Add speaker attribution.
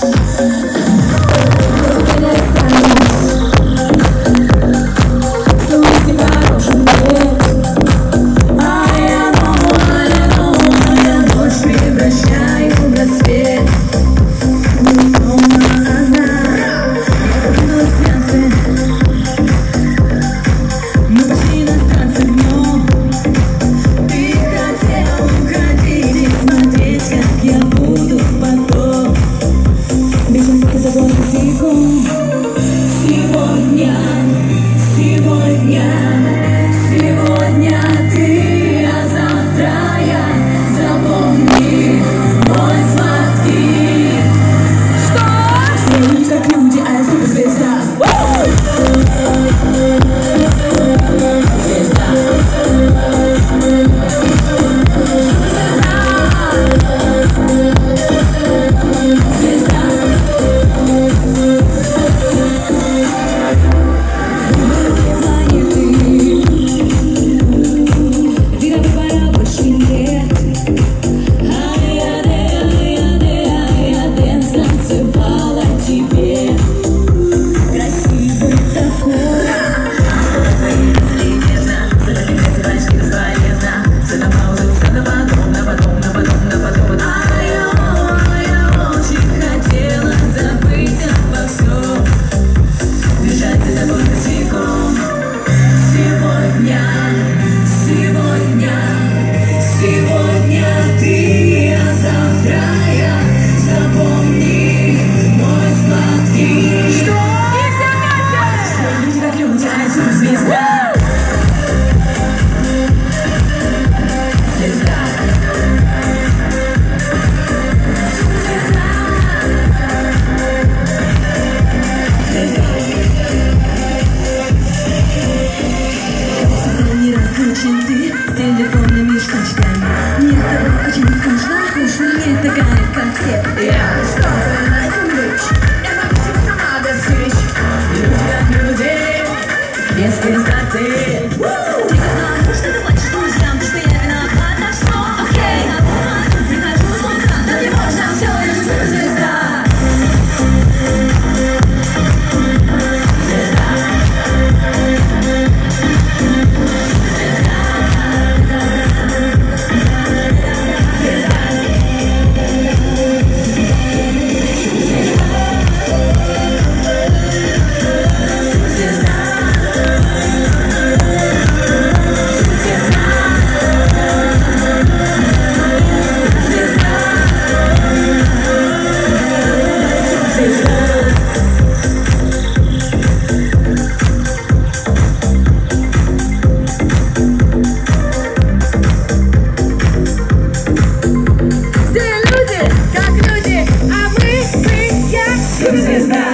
Speaker 1: Yeah. 低谷 Yes, it's that day. This is not